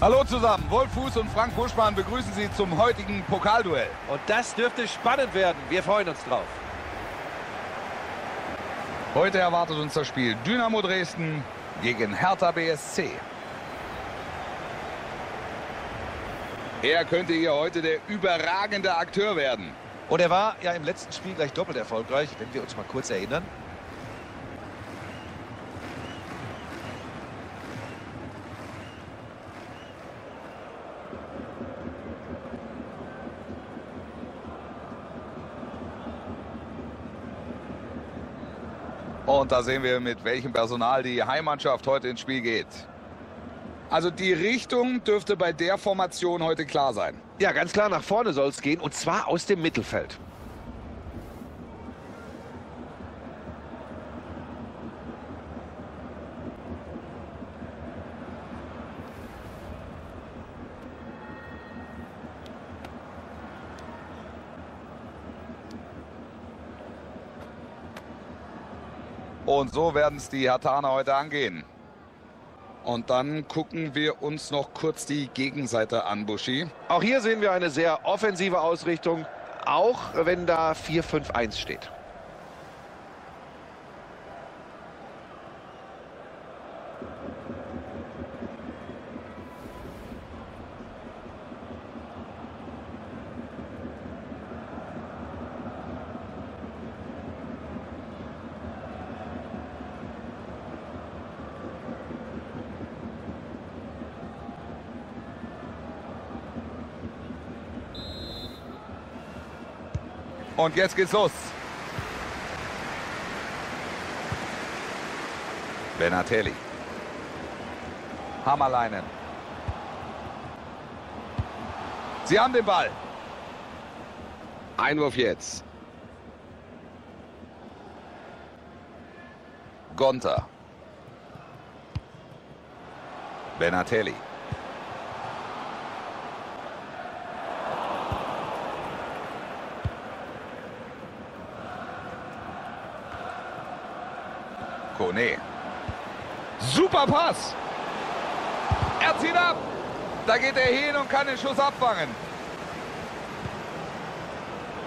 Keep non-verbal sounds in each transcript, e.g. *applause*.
Hallo zusammen, Wolf Fuß und Frank Buschmann begrüßen Sie zum heutigen Pokalduell. Und das dürfte spannend werden. Wir freuen uns drauf. Heute erwartet uns das Spiel Dynamo Dresden gegen Hertha BSC. Er könnte hier heute der überragende Akteur werden. Und er war ja im letzten Spiel gleich doppelt erfolgreich, wenn wir uns mal kurz erinnern. Und da sehen wir, mit welchem Personal die Heimmannschaft heute ins Spiel geht. Also die Richtung dürfte bei der Formation heute klar sein. Ja, ganz klar, nach vorne soll es gehen und zwar aus dem Mittelfeld. Und so werden es die Hatana heute angehen. Und dann gucken wir uns noch kurz die Gegenseite an, Buschi. Auch hier sehen wir eine sehr offensive Ausrichtung, auch wenn da 4-5-1 steht. Und jetzt geht's los. Benatelli. Hammerleinen. Sie haben den Ball. Einwurf jetzt. Gonter. Benatelli. Kone. Super Pass. Er zieht ab. Da geht er hin und kann den Schuss abfangen.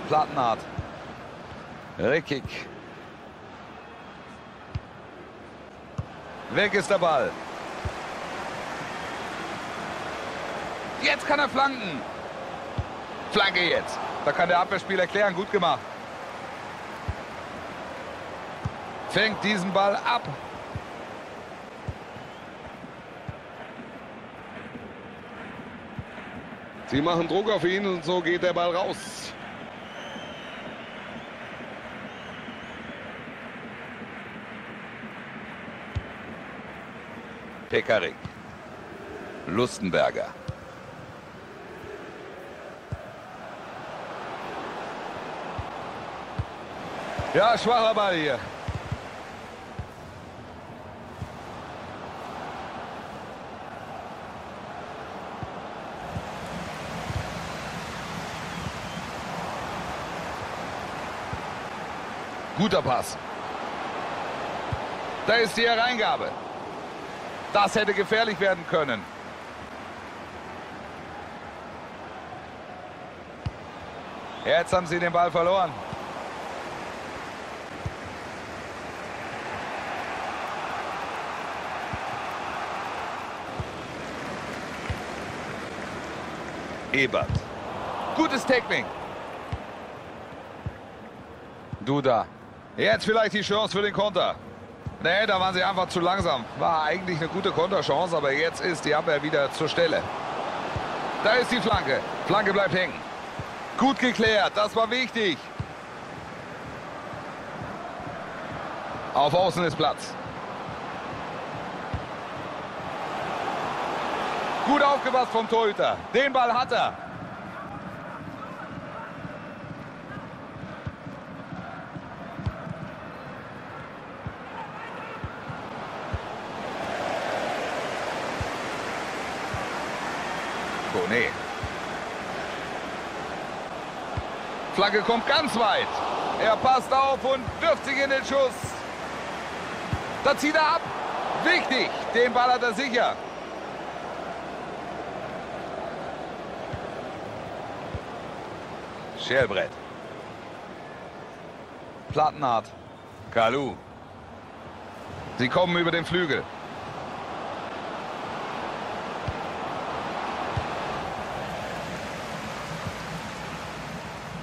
Plattenhardt. Rickig. Weg ist der Ball. Jetzt kann er flanken. Flanke jetzt. Da kann der Abwehrspieler klären. Gut gemacht. Fängt diesen Ball ab. Sie machen Druck auf ihn und so geht der Ball raus. Pekarik. Lustenberger. Ja, schwacher Ball hier. Guter Pass. Da ist die Hereingabe. Das hätte gefährlich werden können. Jetzt haben sie den Ball verloren. Ebert. Gutes Tackling. Duda. Jetzt vielleicht die Chance für den Konter. Nee, da waren sie einfach zu langsam. War eigentlich eine gute Konterchance, aber jetzt ist die Abwehr wieder zur Stelle. Da ist die Flanke. Flanke bleibt hängen. Gut geklärt, das war wichtig. Auf Außen ist Platz. Gut aufgepasst vom Torhüter. Den Ball hat er. Flagge kommt ganz weit. Er passt auf und wirft sich in den Schuss. Da zieht er ab. Wichtig, den Ball hat er sicher. Schellbrett. Plattenhardt. Kalu. Sie kommen über den Flügel.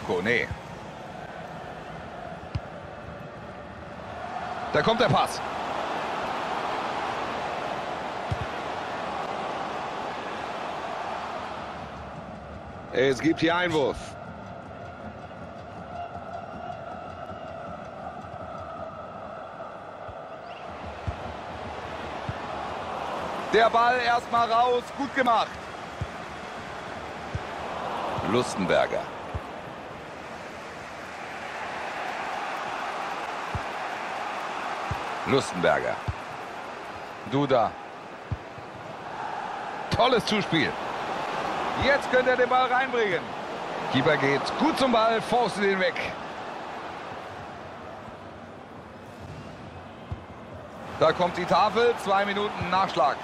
Kone. Da kommt der Pass. Es gibt hier Einwurf. Der Ball erstmal raus. Gut gemacht. Lustenberger. Lustenberger. Duda. Tolles Zuspiel. Jetzt könnte er den Ball reinbringen. Keeper geht gut zum Ball, faustet ihn weg. Da kommt die Tafel, zwei Minuten Nachschlag.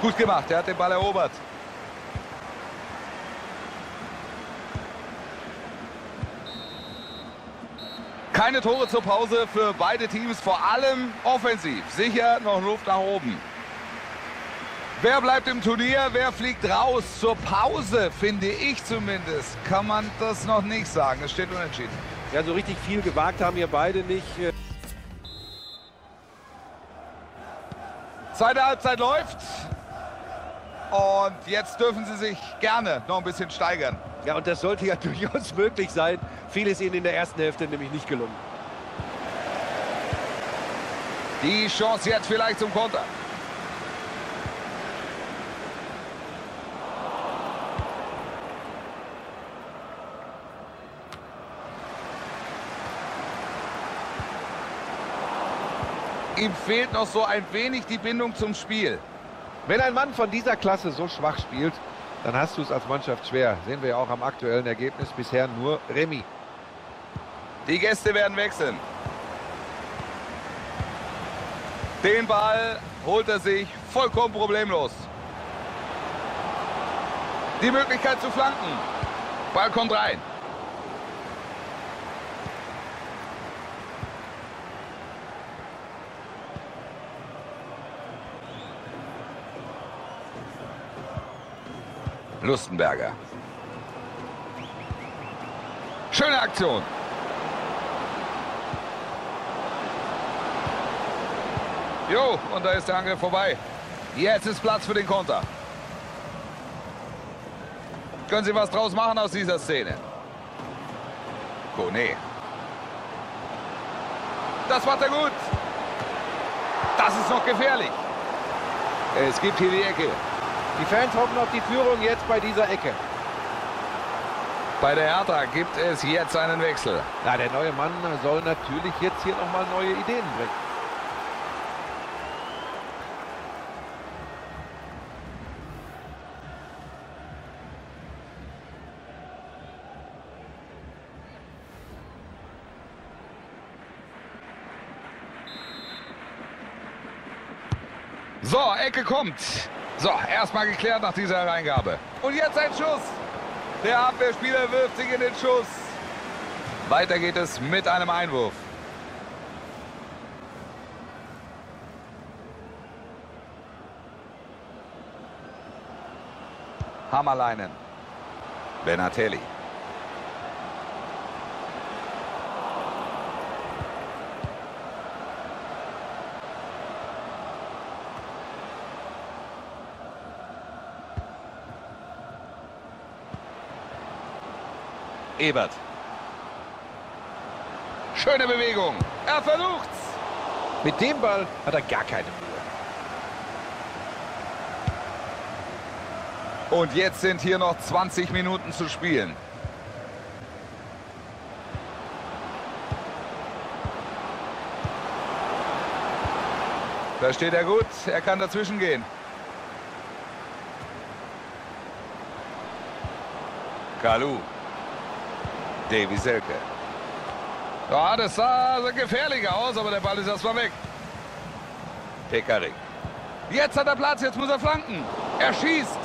Gut gemacht, er hat den Ball erobert. Keine Tore zur Pause für beide Teams, vor allem offensiv. Sicher noch Luft nach oben. Wer bleibt im Turnier, wer fliegt raus? Zur Pause, finde ich zumindest, kann man das noch nicht sagen. Es steht unentschieden. Ja, so richtig viel gewagt haben hier beide nicht. Zweite Halbzeit läuft. Und jetzt dürfen sie sich gerne noch ein bisschen steigern. Ja, und das sollte ja *laughs* durchaus möglich sein. Viel ist ihnen in der ersten Hälfte nämlich nicht gelungen. Die Chance jetzt vielleicht zum Konter. Ihm fehlt noch so ein wenig die Bindung zum Spiel. Wenn ein Mann von dieser Klasse so schwach spielt, dann hast du es als Mannschaft schwer. Sehen wir ja auch am aktuellen Ergebnis bisher nur Remy. Die Gäste werden wechseln. Den Ball holt er sich vollkommen problemlos. Die Möglichkeit zu flanken. Ball kommt rein. Lustenberger. Schöne Aktion. Jo, und da ist der Angriff vorbei. Jetzt ist Platz für den Konter. Können Sie was draus machen aus dieser Szene? Kone. Das macht er gut. Das ist noch gefährlich. Es gibt hier die Ecke. Die Fans hoffen auf die Führung jetzt bei dieser Ecke. Bei der Hertha gibt es jetzt einen Wechsel. Ja, der neue Mann soll natürlich jetzt hier nochmal neue Ideen bringen. So, Ecke kommt. So, erstmal geklärt nach dieser Hereingabe. Und jetzt ein Schuss. Der Abwehrspieler wirft sich in den Schuss. Weiter geht es mit einem Einwurf. Hammerleinen. Benatelli. Ebert. Schöne Bewegung. Er versucht's. Mit dem Ball hat er gar keine Mühe. Und jetzt sind hier noch 20 Minuten zu spielen. Da steht er gut. Er kann dazwischen gehen. Kalu. Davy Selke. Ja, das sah also gefährlicher aus, aber der Ball ist erstmal weg. Pekarik. Jetzt hat er Platz, jetzt muss er flanken. Er schießt.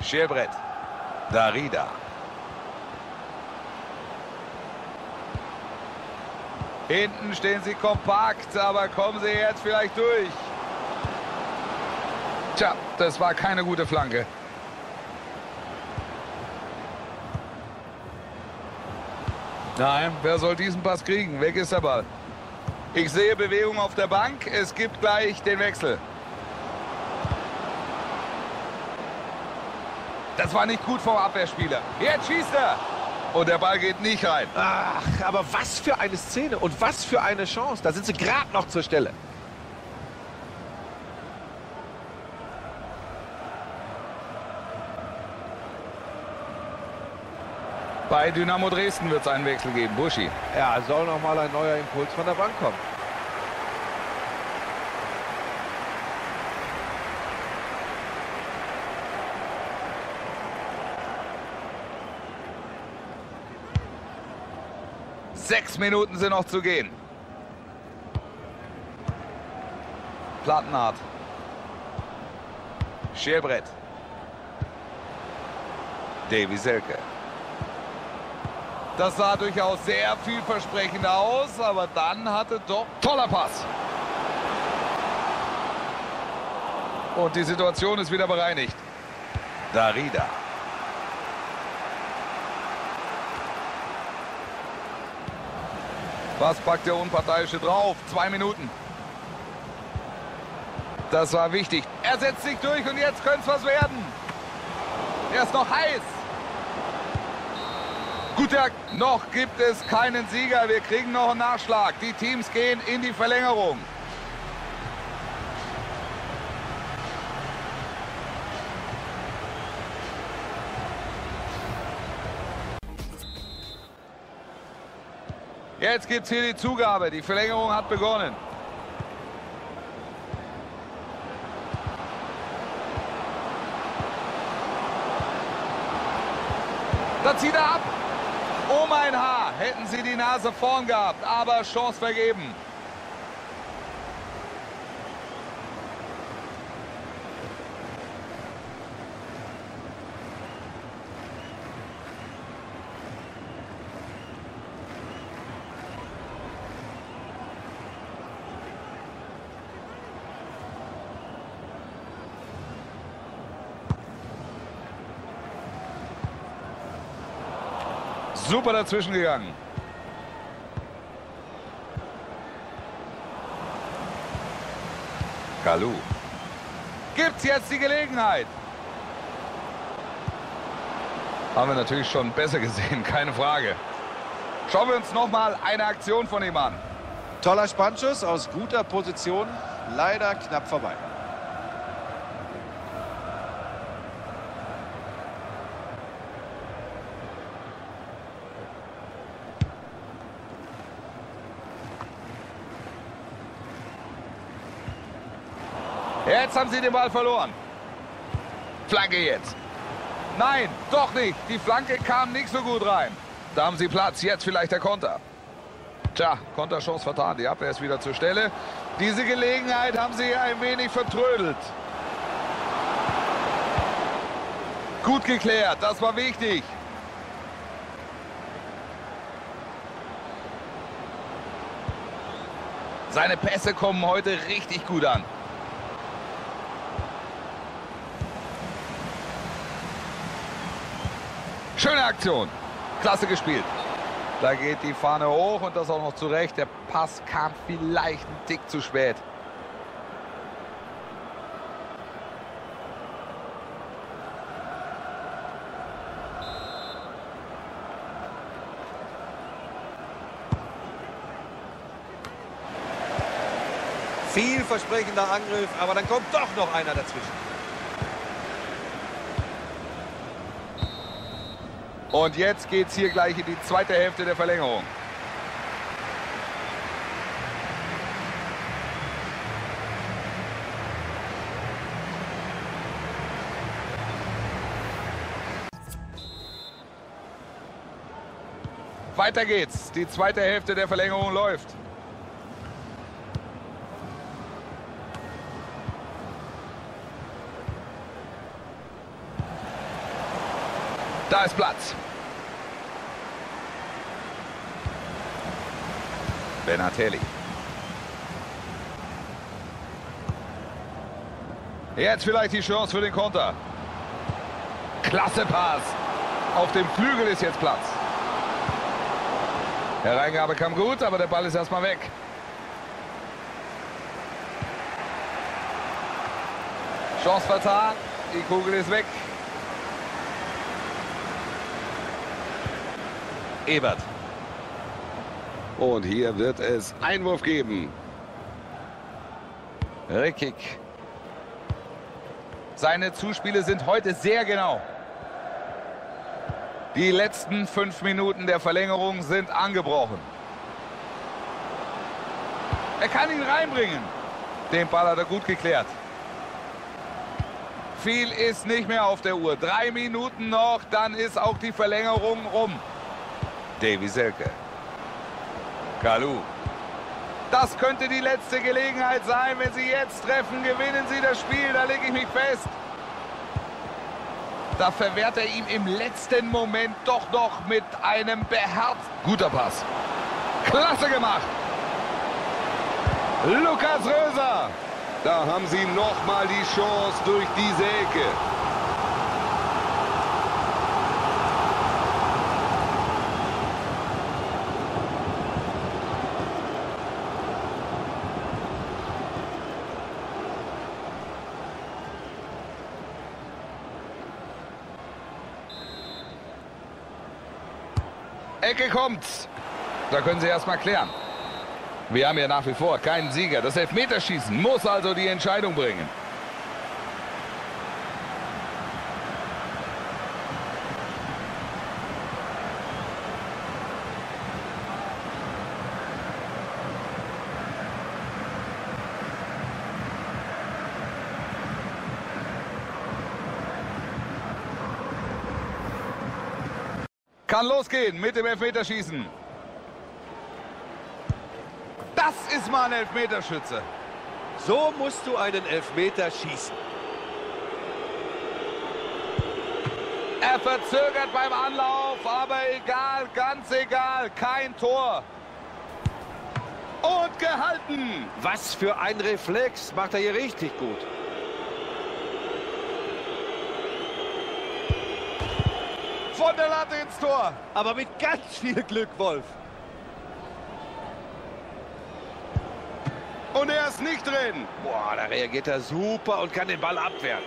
Schirbrett. Darida. Hinten stehen sie kompakt, aber kommen sie jetzt vielleicht durch. Tja, das war keine gute Flanke. Nein, wer soll diesen Pass kriegen? Weg ist der Ball. Ich sehe Bewegung auf der Bank. Es gibt gleich den Wechsel. Das war nicht gut vom Abwehrspieler. Jetzt schießt er. Und der Ball geht nicht rein. Ach, aber was für eine Szene und was für eine Chance. Da sind sie gerade noch zur Stelle. Bei Dynamo Dresden wird es einen Wechsel geben. Buschi. Ja, soll noch mal ein neuer Impuls von der Bank kommen. Sechs Minuten sind noch zu gehen. Plattenhardt. Schälbrett. Davy Selke. Das sah durchaus sehr vielversprechend aus, aber dann hatte doch toller Pass. Und die Situation ist wieder bereinigt. Darida. Was packt der Unparteiische drauf? Zwei Minuten. Das war wichtig. Er setzt sich durch und jetzt könnte es was werden. Er ist noch heiß. Guter, noch gibt es keinen Sieger. Wir kriegen noch einen Nachschlag. Die Teams gehen in die Verlängerung. Jetzt gibt es hier die Zugabe. Die Verlängerung hat begonnen. Da zieht er ab. Um ein Haar hätten sie die Nase vorn gehabt, aber Chance vergeben. Super dazwischen gegangen. Kalu. Gibt's jetzt die Gelegenheit? Haben wir natürlich schon besser gesehen, *laughs* keine Frage. Schauen wir uns noch mal eine Aktion von ihm an. Toller Spannschuss aus guter Position, leider knapp vorbei. Jetzt haben sie den Ball verloren. Flanke jetzt. Nein, doch nicht. Die Flanke kam nicht so gut rein. Da haben sie Platz. Jetzt vielleicht der Konter. Tja, Konterchance vertan. Die Abwehr ist wieder zur Stelle. Diese Gelegenheit haben sie ein wenig vertrödelt. Gut geklärt. Das war wichtig. Seine Pässe kommen heute richtig gut an. Schöne Aktion. Klasse gespielt. Da geht die Fahne hoch und das auch noch zurecht. Der Pass kam vielleicht ein Tick zu spät. Vielversprechender Angriff, aber dann kommt doch noch einer dazwischen. Und jetzt geht es hier gleich in die zweite Hälfte der Verlängerung. Weiter geht's. Die zweite Hälfte der Verlängerung läuft. Da ist Platz. Benatelli. Jetzt vielleicht die Chance für den Konter. Klasse Pass. Auf dem Flügel ist jetzt Platz. Der Reingabe kam gut, aber der Ball ist erstmal weg. Chance vertan. Die Kugel ist weg. Ebert. Und hier wird es Einwurf geben. Rickig. Seine Zuspiele sind heute sehr genau. Die letzten fünf Minuten der Verlängerung sind angebrochen. Er kann ihn reinbringen. Den Ball hat er gut geklärt. Viel ist nicht mehr auf der Uhr. Drei Minuten noch, dann ist auch die Verlängerung rum. Davy Selke. Kalu. Das könnte die letzte Gelegenheit sein. Wenn sie jetzt treffen, gewinnen sie das Spiel. Da lege ich mich fest. Da verwehrt er ihm im letzten Moment doch noch mit einem beherzt. Guter Pass. Klasse gemacht. Lukas Röser. Da haben sie noch mal die Chance durch diese Ecke. Ecke kommt. Da können sie erst mal klären. Wir haben ja nach wie vor keinen Sieger. Das Elfmeterschießen muss also die Entscheidung bringen. Kann losgehen mit dem Elfmeterschießen. Das ist mal ein Elfmeterschütze. So musst du einen Elfmeter schießen. Er verzögert beim Anlauf, aber egal, ganz egal, kein Tor. Und gehalten. Was für ein Reflex, macht er hier richtig gut. Von der Latte ins Tor. Aber mit ganz viel Glück, Wolf. Und er ist nicht drin. Boah, da reagiert er super und kann den Ball abwehren.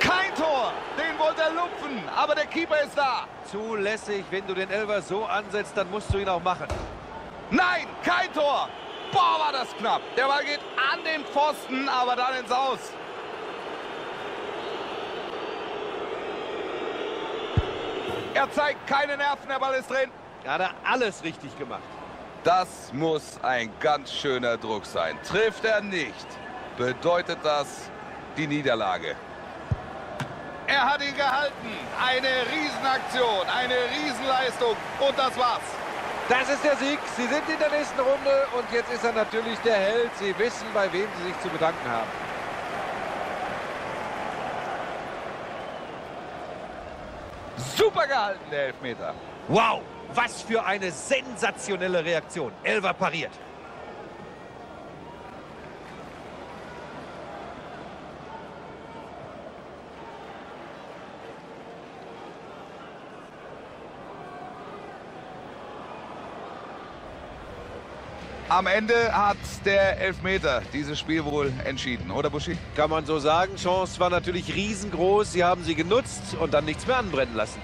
Kein Tor. Den wollte er lupfen, aber der Keeper ist da. Zulässig, wenn du den Elfer so ansetzt, dann musst du ihn auch machen. Nein, kein Tor. Boah, war das knapp. Der Ball geht an den Pfosten, aber dann ins Aus. Er zeigt keine Nerven, der Ball ist drin. Da hat er alles richtig gemacht. Das muss ein ganz schöner Druck sein. Trifft er nicht, bedeutet das die Niederlage. Er hat ihn gehalten. Eine Riesenaktion, eine Riesenleistung. Und das war's. Das ist der Sieg. Sie sind in der nächsten Runde und jetzt ist er natürlich der Held. Sie wissen, bei wem sie sich zu bedanken haben. Super gehalten, der Elfmeter. Wow, was für eine sensationelle Reaktion. Elver pariert. Am Ende hat der Elfmeter dieses Spiel wohl entschieden, oder Buschi? Kann man so sagen. Chance war natürlich riesengroß. Sie haben sie genutzt und dann nichts mehr anbrennen lassen.